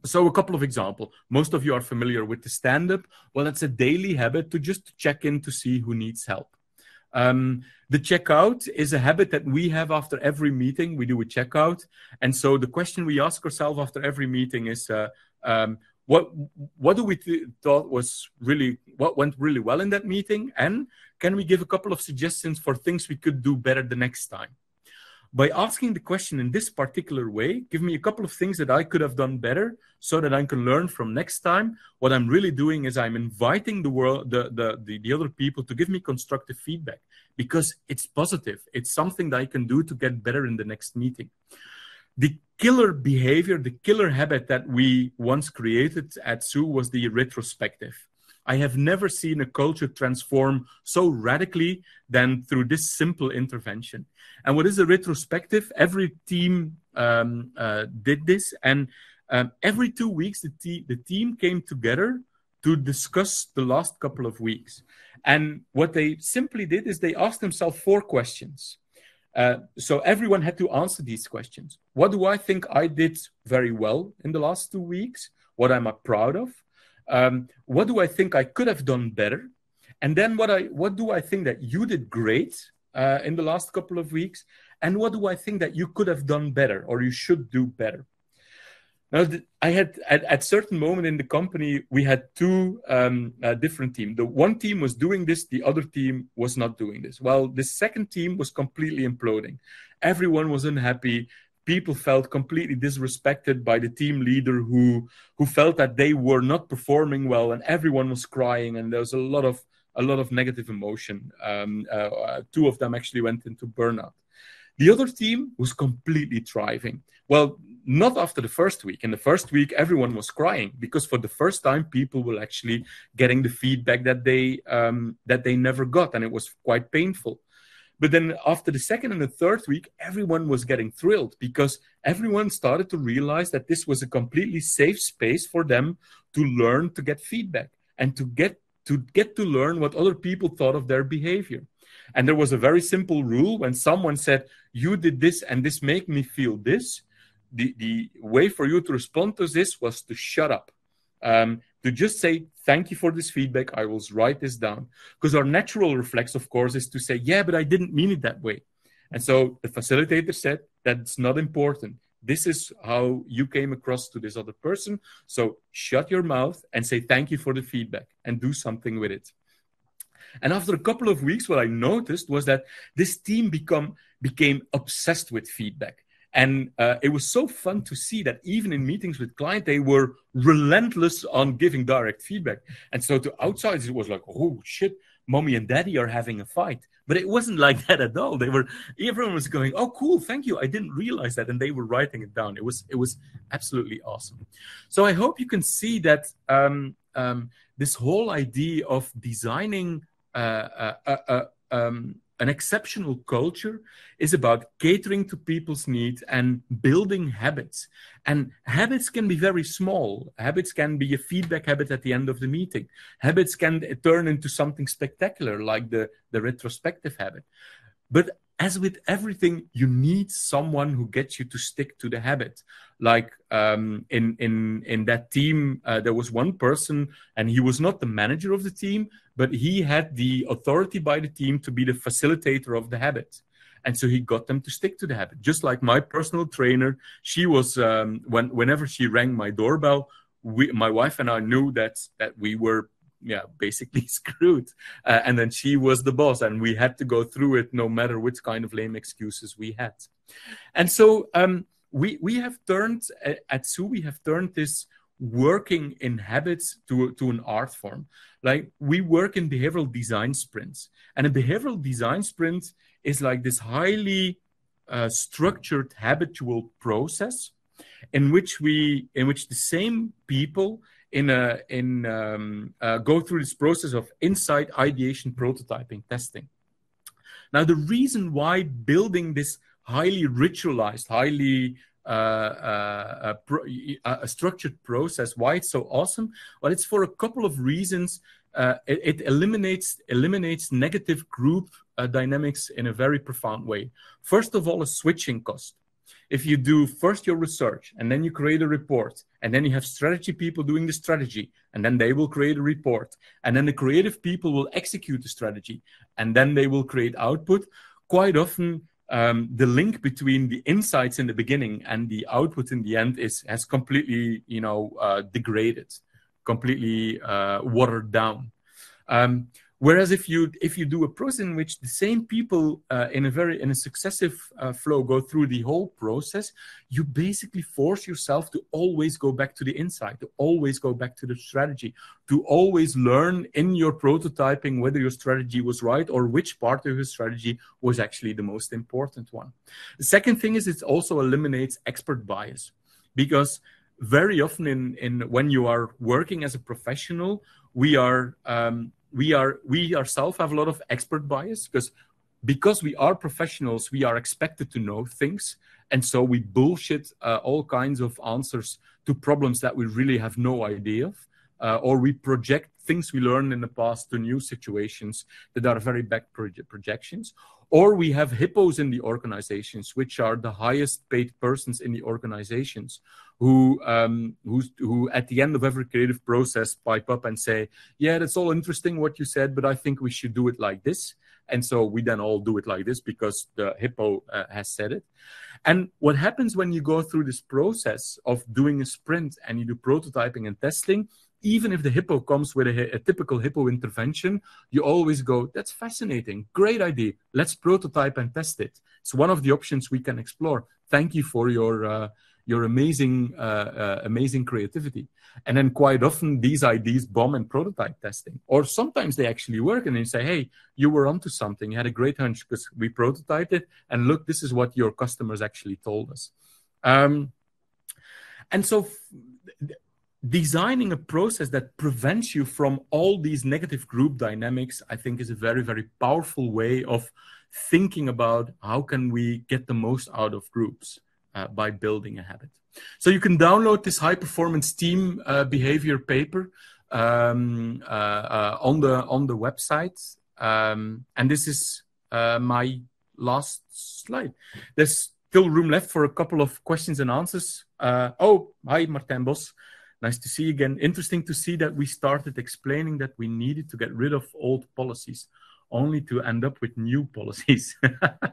So a couple of examples. Most of you are familiar with the stand-up. Well, it's a daily habit to just check in to see who needs help. Um, the checkout is a habit that we have after every meeting. We do a checkout. And so the question we ask ourselves after every meeting is, uh, um, what what do we th- thought was really what went really well in that meeting and can we give a couple of suggestions for things we could do better the next time by asking the question in this particular way, give me a couple of things that I could have done better so that I can learn from next time. What I'm really doing is I'm inviting the world, the, the, the, the other people to give me constructive feedback because it's positive. It's something that I can do to get better in the next meeting. The killer behavior, the killer habit that we once created at SUE was the retrospective. I have never seen a culture transform so radically than through this simple intervention. And what is a retrospective? Every team um, uh, did this, and um, every two weeks the, te- the team came together to discuss the last couple of weeks. And what they simply did is they asked themselves four questions. Uh, so everyone had to answer these questions. What do I think I did very well in the last two weeks? What am I proud of? Um, what do I think I could have done better? And then what I what do I think that you did great uh, in the last couple of weeks? And what do I think that you could have done better or you should do better? Now, I had at, at certain moment in the company, we had two um, uh, different teams. The one team was doing this, the other team was not doing this. Well, the second team was completely imploding. Everyone was unhappy people felt completely disrespected by the team leader who who felt that they were not performing well and everyone was crying and there was a lot of a lot of negative emotion. Um, uh, two of them actually went into burnout. The other team was completely thriving. Well not after the first week. In the first week everyone was crying because for the first time people were actually getting the feedback that they um, that they never got and it was quite painful but then after the second and the third week, everyone was getting thrilled because everyone started to realize that this was a completely safe space for them to learn to get feedback and to get to get to learn what other people thought of their behavior. And there was a very simple rule when someone said, You did this and this made me feel this. The, the way for you to respond to this was to shut up. Um, to just say, thank you for this feedback. I will write this down. Because our natural reflex, of course, is to say, yeah, but I didn't mean it that way. And so the facilitator said, that's not important. This is how you came across to this other person. So shut your mouth and say, thank you for the feedback and do something with it. And after a couple of weeks, what I noticed was that this team become, became obsessed with feedback And uh, it was so fun to see that even in meetings with client, they were relentless on giving direct feedback. And so to outsiders, it was like, oh shit, mommy and daddy are having a fight. But it wasn't like that at all. They were everyone was going, "Oh, cool, thank you. I didn't realize that," and they were writing it down. It was it was absolutely awesome. So I hope you can see that um, um, this whole idea of designing uh, uh, uh, uh um, an exceptional culture is about catering to people's needs and building habits. And habits can be very small. Habits can be a feedback habit at the end of the meeting. Habits can turn into something spectacular, like the, the retrospective habit. But as with everything, you need someone who gets you to stick to the habit. Like um, in in in that team, uh, there was one person, and he was not the manager of the team, but he had the authority by the team to be the facilitator of the habit. And so he got them to stick to the habit. Just like my personal trainer, she was um, when whenever she rang my doorbell, we, my wife and I knew that that we were yeah basically screwed. Uh, and then she was the boss and we had to go through it no matter which kind of lame excuses we had. And so um, we we have turned at SUE we have turned this working in habits to to an art form. Like we work in behavioral design sprints. And a behavioral design sprint is like this highly uh, structured habitual process in which we in which the same people in a in um, uh, go through this process of insight ideation prototyping testing. Now the reason why building this highly ritualized highly uh, uh, pro- a structured process why it's so awesome? Well it's for a couple of reasons. Uh, it, it, eliminates eliminates negative group uh, dynamics in a very profound way. First of all a switching cost. If you do first your research and then you create a report and then you have strategy people doing the strategy and then they will create a report. And then the creative people will execute the strategy and then they will create output. Quite often um, the link between the insights in the beginning and the output in the end is has completely you know uh, degraded completely uh, watered down. Um, Whereas if you if you do a process in which the same people uh, in a very in a successive uh, flow go through the whole process, you basically force yourself to always go back to the insight, to always go back to the strategy, to always learn in your prototyping whether your strategy was right or which part of your strategy was actually the most important one. The second thing is it also eliminates expert bias because very often in, in when you are working as a professional, we are um, we are we ourselves have a lot of expert bias because because we are professionals we are expected to know things. And so we bullshit uh, all kinds of answers to problems that we really have no idea of uh, or we project things we learned in the past to new situations that are very back proje- projections. Or we have hippos in the organizations which are the highest paid persons in the organizations who um, who at the end of every creative process pipe up and say, "Yeah, that's all interesting what you said, but I think we should do it like this." And so we then all do it like this because the hippo uh, has said it. And what happens when you go through this process of doing a sprint and you do prototyping and testing, even if the hippo comes with a, a, typical hippo intervention, you always go, that's fascinating, great idea. Let's prototype and test it. It's one of the options we can explore. Thank you for your uh, your amazing, uh, uh, amazing creativity. And then quite often these ideas bomb in prototype testing, or sometimes they actually work and they say, "Hey, you were onto something. You had a great hunch because we prototyped it, and look, this is what your customers actually told us." Um, and so. F- designing a process that prevents you from all these negative group dynamics i think is a very very powerful way of thinking about how can we get the most out of groups uh, by building a habit. So you can download this high performance team uh, behavior paper um, uh, uh, on the on the website, um, and this is uh, my last slide. There's still room left for a couple of questions and answers. oh, hi, Martin Bos. Nice to see you again. Interesting to see that we started explaining that we needed to get rid of old policies only to end up with new policies.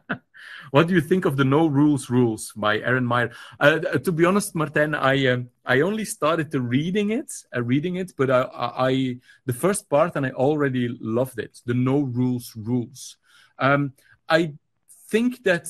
what do you think of the no rules rules by Erin Meyer? Uh, to be honest, Martin, I uh, I only started to reading it, uh, reading it, but I, I, the first part and I already loved it. The no rules rules. Um, I think that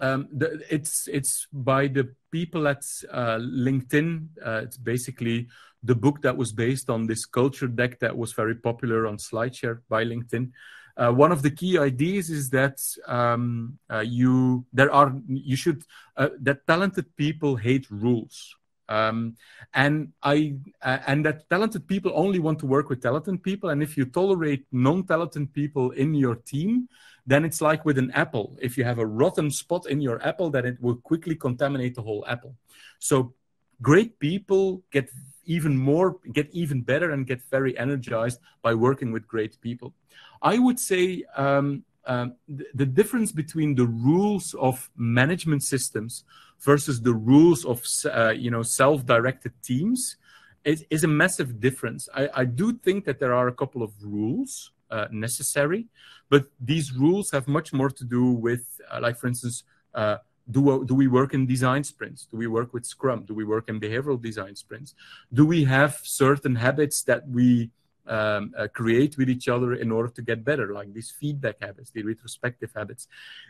um, the, it's it's by the people at uh, LinkedIn. Uh, it's basically the book that was based on this culture deck that was very popular on SlideShare by LinkedIn. Uh, one of the key ideas is that um, uh, you there are you should uh, that talented people hate rules. Um, and I uh, and that talented people only want to work with talented people. And if you tolerate non-talented people in your team, then it's like with an apple. If you have a rotten spot in your apple, then it will quickly contaminate the whole apple. So great people get even more, get even better, and get very energized by working with great people. I would say um, um, the, the difference between the rules of management systems versus the rules of uh, you know self-directed teams is, is a massive difference. I, I, do think that there are a couple of rules uh, necessary, but these rules have much more to do with, uh, like for instance, uh, do, do we work in design sprints? Do we work with Scrum? Do we work in behavioral design sprints? Do we have certain habits that we um, uh, create with each other in order to get better, like these feedback habits, the retrospective habits.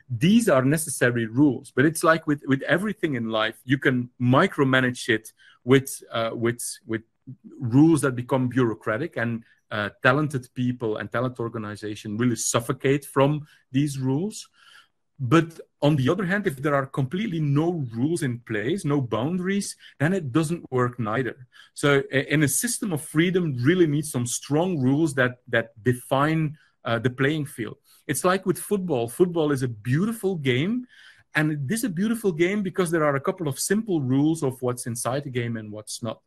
These are necessary rules, but it's like with, with everything in life, you can micromanage it with uh, with with rules that become bureaucratic and uh, talented people and talent organization really suffocate from these rules. But on the other hand, if there are completely no rules in place, no boundaries, then it doesn't work neither. So, in a system of freedom, really needs some strong rules that that define uh, the playing field. It's like with football. Football is a beautiful game, and it is a beautiful game because there are a couple of simple rules of what's inside the game and what's not.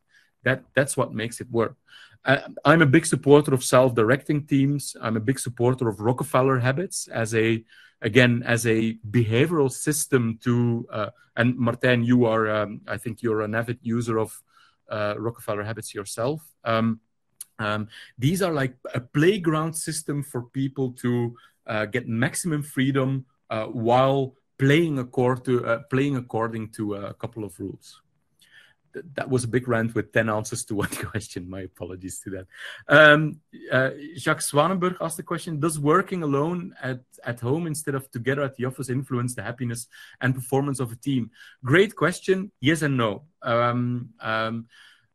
That that's what makes it work. Uh, I'm a big supporter of self-directing teams. I'm a big supporter of Rockefeller habits as a again as a behavioral system to uh, and martin you are um, i think you're an avid user of uh, rockefeller habits yourself um, um, these are like a playground system for people to uh, get maximum freedom uh, while playing, accord to, uh, playing according to a couple of rules that was a big rant with 10 answers to one question. My apologies to that. Um, uh, Jacques Swanenberg asked the question Does working alone at, at home instead of together at the office influence the happiness and performance of a team? Great question. Yes and no. Um, um,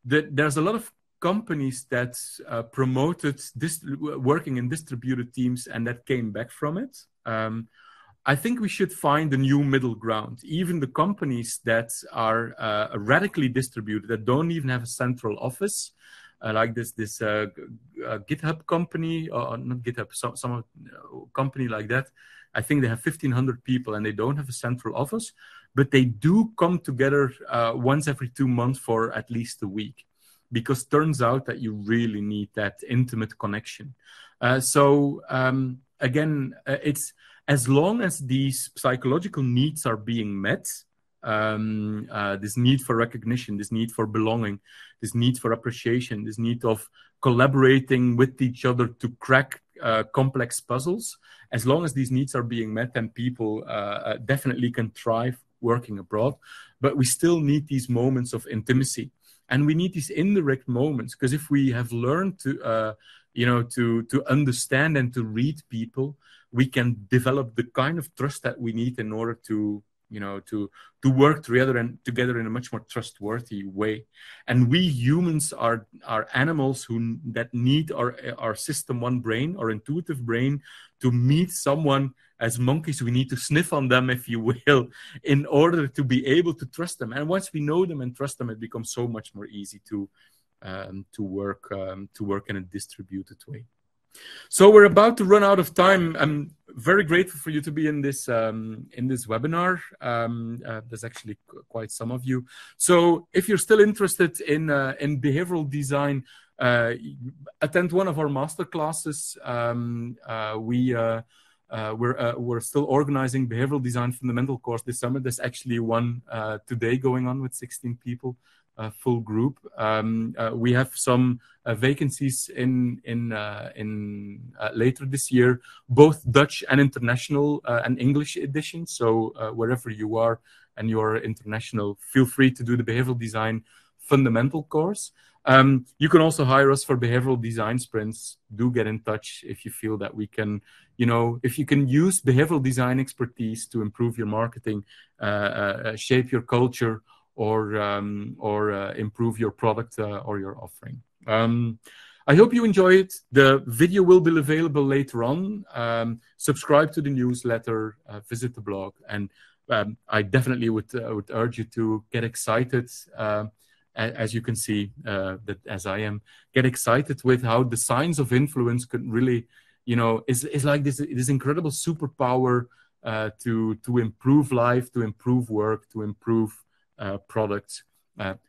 the, there's a lot of companies that uh, promoted this, working in distributed teams and that came back from it. I think we should find a new middle ground. Even the companies that are uh, radically distributed, that don't even have a central office, uh, like this this uh, uh GitHub company, or not GitHub, some some uh, company like that. I think they have 1,500 people and they don't have a central office, but they do come together uh, once every two months for at least a week, because turns out that you really need that intimate connection. so um, again, it's as long as these psychological needs are being met, um, uh, this need for recognition, this need for belonging, this need for appreciation, this need of collaborating with each other to crack uh, complex puzzles, as long as these needs are being met, then people uh, uh definitely can thrive working abroad. But we still need these moments of intimacy. And we need these indirect moments because if we have learned to, uh, you know, to to understand and to read people, we can develop the kind of trust that we need in order to you know to to work together and together in a much more trustworthy way. And we humans are are animals who that need our our system one brain our intuitive brain to meet someone as monkeys. We need to sniff on them if you will in order to be able to trust them. And once we know them and trust them it becomes so much more easy to um, to work um, to work in a distributed way so we're about to run out of time. I'm very grateful for you to be in this um, in this webinar. Um, uh, there's actually quite some of you. So if you're still interested in uh, in behavioral design, uh, attend one of our master classes. Um, uh, we uh, uh, we're we're still organizing behavioral design fundamental course this summer. There's actually one today going on with 16 people full group. Um, uh, we have some uh, vacancies in in uh, in later this year, both Dutch and international and English editions. So wherever you are and you're international, feel free to do the behavioral design fundamental course. Um, you can also hire us for behavioral design sprints. Do get in touch if you feel that we can, you know, if you can use behavioral design expertise to improve your marketing, uh, uh, shape your culture, or um, or uh, improve your product uh, or your offering. Um, I hope you enjoyed. The video will be available later on. Um, subscribe to the newsletter, uh, visit the blog, and um, I definitely would uh, would urge you to get excited. Uh, as you can see, uh, that as I am, get excited with how the science of influence can really, you know, is is like this this incredible superpower to to improve life, to improve work, to improve uh, products.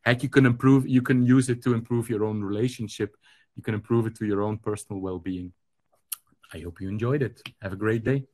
heck, you can improve. You can use it to improve your own relationship. You can improve it to your own personal well-being. I hope you enjoyed it. Have a great day.